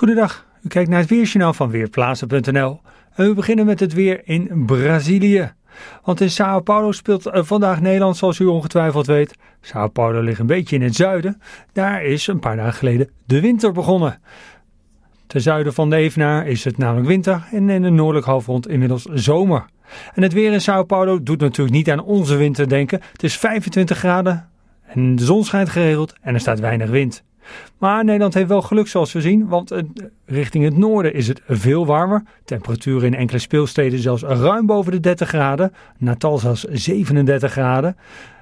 Goedendag, u kijkt naar het Weerjournaal van Weerplaatsen.nl. En we beginnen met het weer in Brazilië. Want in Sao Paulo speelt eh, vandaag Nederland, zoals u ongetwijfeld weet. Sao Paulo ligt een beetje in het zuiden. Daar is een paar dagen geleden de winter begonnen. Ten zuiden van de Evenaar is het namelijk winter en in de noordelijk halfrond inmiddels zomer. En het weer in Sao Paulo doet natuurlijk niet aan onze winter denken. Het is 25 graden en de zon schijnt geregeld en er staat weinig wind. Maar Nederland heeft wel geluk zoals we zien, want richting het noorden is het veel warmer. Temperaturen in enkele speelsteden zelfs ruim boven de 30 graden. Natal zelfs 37 graden.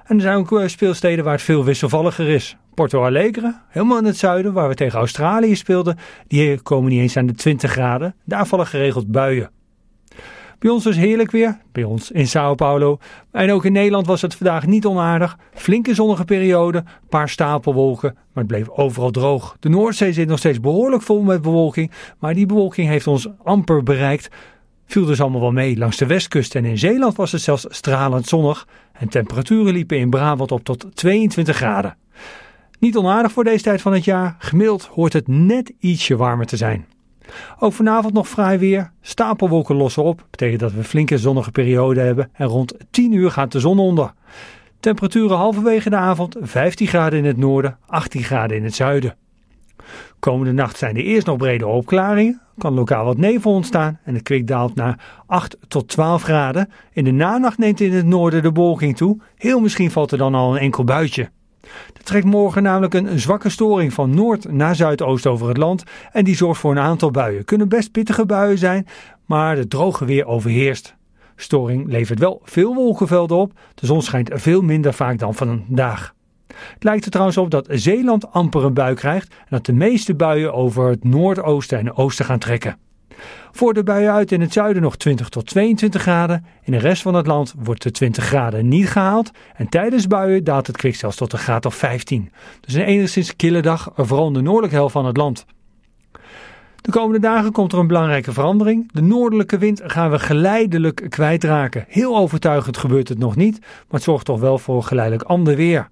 En er zijn ook eh, speelsteden waar het veel wisselvalliger is. Porto Alegre, helemaal in het zuiden, waar we tegen Australië speelden, die komen niet eens aan de 20 graden. Daar vallen geregeld buien. Bij ons dus heerlijk weer, bij ons in Sao Paulo. En ook in Nederland was het vandaag niet onaardig. Flinke zonnige periode, paar stapelwolken, maar het bleef overal droog. De Noordzee zit nog steeds behoorlijk vol met bewolking, maar die bewolking heeft ons amper bereikt. Viel dus allemaal wel mee. Langs de westkust en in Zeeland was het zelfs stralend zonnig en temperaturen liepen in Brabant op tot 22 graden. Niet onaardig voor deze tijd van het jaar, gemiddeld hoort het net ietsje warmer te zijn. Ook vanavond nog vrij weer. Stapelwolken lossen op. Betekent dat we flinke zonnige periode hebben. En rond 10 uur gaat de zon onder. Temperaturen halverwege de avond 15 graden in het noorden, 18 graden in het zuiden. Komende nacht zijn er eerst nog brede opklaringen. Kan lokaal wat nevel ontstaan en de kwik daalt naar 8 tot 12 graden. In de nanacht neemt in het noorden de bewolking toe. Heel misschien valt er dan al een enkel buitje. Er trekt morgen namelijk een zwakke storing van noord naar zuidoost over het land en die zorgt voor een aantal buien. Kunnen best pittige buien zijn, maar het droge weer overheerst. Storing levert wel veel wolkenvelden op. De zon schijnt veel minder vaak dan vandaag. Het lijkt er trouwens op dat Zeeland amper een bui krijgt en dat de meeste buien over het noordoosten en oosten gaan trekken. Voor de buien uit in het zuiden nog 20 tot 22 graden. In de rest van het land wordt de 20 graden niet gehaald. En tijdens buien daalt het kwik zelfs tot een graad of 15. Dus een enigszins kille dag, vooral in de noordelijke helft van het land. De komende dagen komt er een belangrijke verandering. De noordelijke wind gaan we geleidelijk kwijtraken. Heel overtuigend gebeurt het nog niet, maar het zorgt toch wel voor geleidelijk ander weer.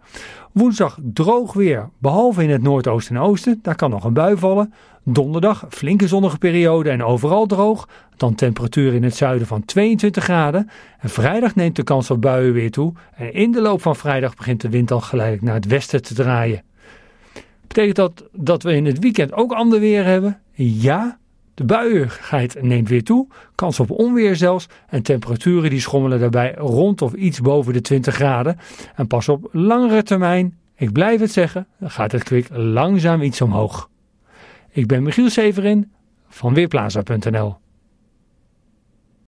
Woensdag droog weer, behalve in het noordoosten en oosten. Daar kan nog een bui vallen. Donderdag flinke zonnige periode en overal droog. Dan temperatuur in het zuiden van 22 graden. En vrijdag neemt de kans op buien weer toe. En in de loop van vrijdag begint de wind al geleidelijk naar het westen te draaien. Betekent dat dat we in het weekend ook ander weer hebben? Ja, de buiigheid neemt weer toe, kans op onweer zelfs en temperaturen die schommelen daarbij rond of iets boven de 20 graden. En pas op langere termijn, ik blijf het zeggen, gaat het kwik langzaam iets omhoog. Ik ben Michiel Severin van Weerplaza.nl